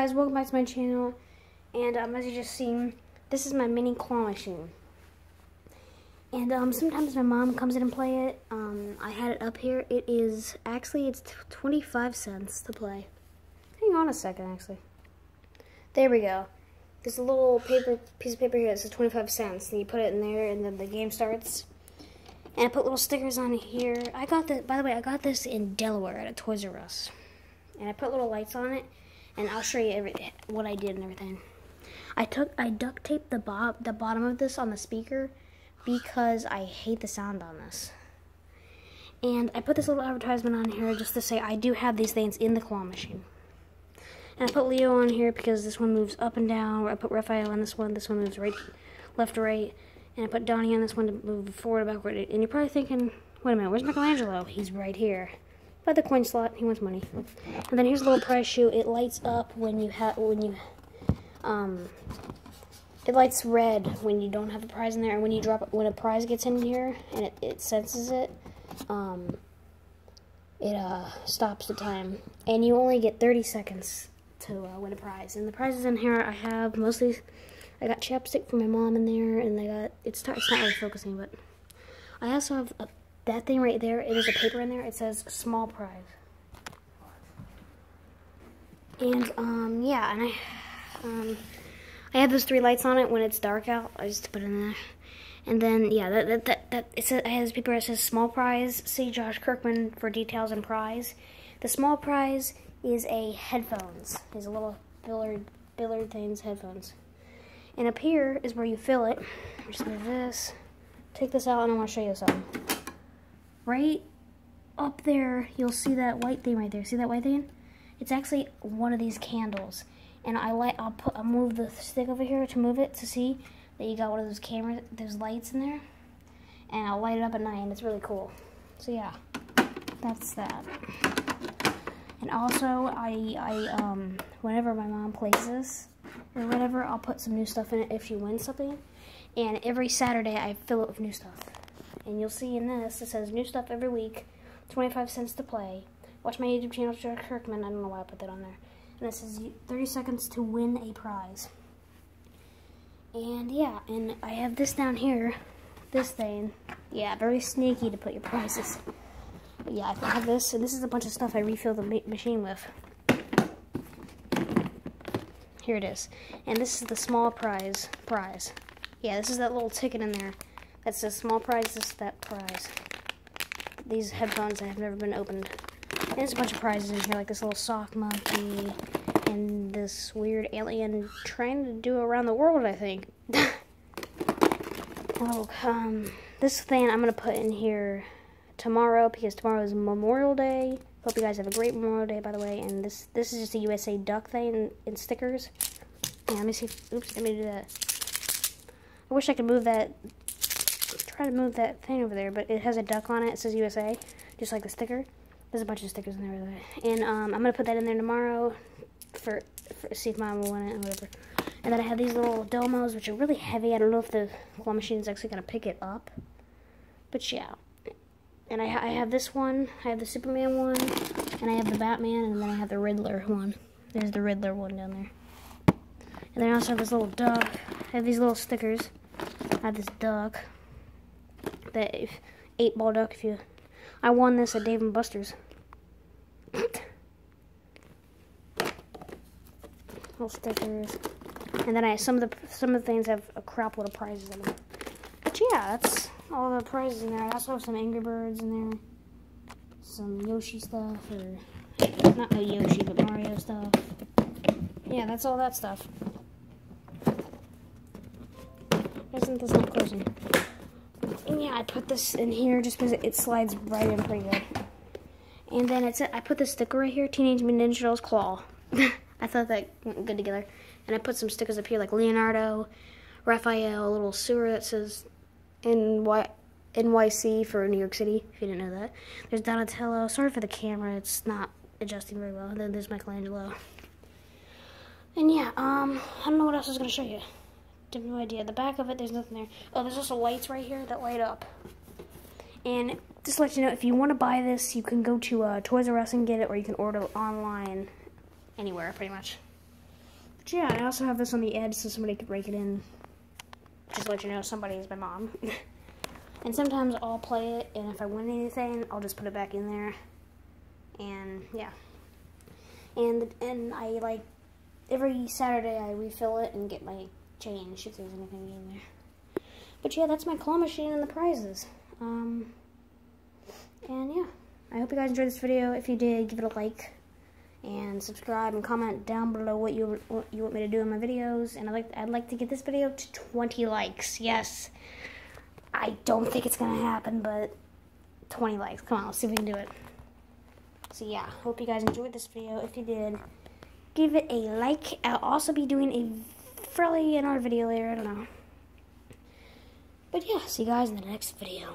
guys, welcome back to my channel. And um, as you just seen, this is my mini claw machine. And um, sometimes my mom comes in and play it. Um, I had it up here. It is, actually, it's 25 cents to play. Hang on a second, actually. There we go. There's a little paper piece of paper here that says 25 cents. And you put it in there, and then the game starts. And I put little stickers on here. I got this, by the way, I got this in Delaware at a Toys R Us. And I put little lights on it and I'll show you every, what I did and everything. I took I duct taped the bo the bottom of this on the speaker because I hate the sound on this. And I put this little advertisement on here just to say I do have these things in the claw machine. And I put Leo on here because this one moves up and down. I put Raphael on this one. This one moves right, left to right. And I put Donnie on this one to move forward and backward. And you're probably thinking, wait a minute, where's Michelangelo? He's right here by the coin slot. He wants money. And then here's a little prize shoe. It lights up when you have when you um it lights red when you don't have a prize in there and when you drop when a prize gets in here and it, it senses it um it uh stops the time and you only get 30 seconds to uh, win a prize and the prizes in here I have mostly I got chapstick for my mom in there and I got it's, it's not really focusing but I also have a that thing right there, it is a paper in there. It says small prize. And, um, yeah, and I, um, I have those three lights on it when it's dark out. I just put it in there. And then, yeah, that, that, that, that it says, I have this paper that says small prize. See Josh Kirkman for details and prize. The small prize is a headphones. There's a little billard, billard things, headphones. And up here is where you fill it. Just move this. Take this out and I want to show you something right up there, you'll see that white thing right there. See that white thing? It's actually one of these candles. And I light, I'll put, I'll move the stick over here to move it to see that you got one of those cameras, those lights in there. And I'll light it up at night, and it's really cool. So yeah, that's that. And also, I, I, um, whenever my mom plays this or whatever, I'll put some new stuff in it if she wins something. And every Saturday, I fill it with new stuff. And you'll see in this, it says new stuff every week, 25 cents to play. Watch my YouTube channel, Josh Kirkman. I don't know why I put that on there. And it says 30 seconds to win a prize. And yeah, and I have this down here, this thing. Yeah, very sneaky to put your prizes. But yeah, I have this, and this is a bunch of stuff I refill the ma machine with. Here it is. And this is the small prize prize. Yeah, this is that little ticket in there. That says small prize, this that prize. These headphones have never been opened. And there's a bunch of prizes in here, like this little sock monkey and this weird alien trying to do around the world, I think. oh, um, this thing I'm going to put in here tomorrow because tomorrow is Memorial Day. Hope you guys have a great Memorial Day, by the way. And this this is just a USA Duck thing in stickers. Yeah, let me see. Oops, let me do that. I wish I could move that try to move that thing over there, but it has a duck on it. It says USA, just like the sticker. There's a bunch of stickers in there, and um, I'm gonna put that in there tomorrow for, for see if mom will want it or whatever. And then I have these little domos, which are really heavy. I don't know if the claw machine is actually gonna pick it up, but yeah. And I, I have this one. I have the Superman one, and I have the Batman, and then I have the Riddler one. There's the Riddler one down there. And then I also have this little duck. I have these little stickers. I have this duck that eight ball duck. If you, I won this at Dave and Buster's. Little stickers, and then I some of the some of the things have a crap load of prizes in them. But yeah, that's all the prizes in there. I also have some Angry Birds in there, some Yoshi stuff, or not no Yoshi, but Mario stuff. Yeah, that's all that stuff. Isn't this not closing? Yeah, I put this in here just because it slides right in pretty good. And then it's I put the sticker right here, Teenage Mutant Ninja Turtles Claw. I thought that went good together. And I put some stickers up here like Leonardo, Raphael, a little sewer that says NY, NYC for New York City, if you didn't know that. There's Donatello. Sorry for the camera, it's not adjusting very well. And then there's Michelangelo. And yeah, um, I don't know what else I was going to show you have no idea. The back of it, there's nothing there. Oh, there's also lights right here that light up. And just to let you know, if you want to buy this, you can go to uh, Toys R Us and get it, or you can order online anywhere, pretty much. But yeah, I also have this on the edge so somebody could break it in. Just let you know somebody is my mom. and sometimes I'll play it, and if I win anything, I'll just put it back in there. And yeah. And and I like every Saturday I refill it and get my change if there's anything in there. But yeah, that's my claw machine and the prizes. Um, and yeah, I hope you guys enjoyed this video. If you did, give it a like and subscribe and comment down below what you what you want me to do in my videos. And I'd like I'd like to get this video to 20 likes. Yes, I don't think it's gonna happen, but 20 likes. Come on, let's see if we can do it. So yeah, hope you guys enjoyed this video. If you did, give it a like. I'll also be doing a fairly another video later. I don't know. But yeah, see you guys in the next video.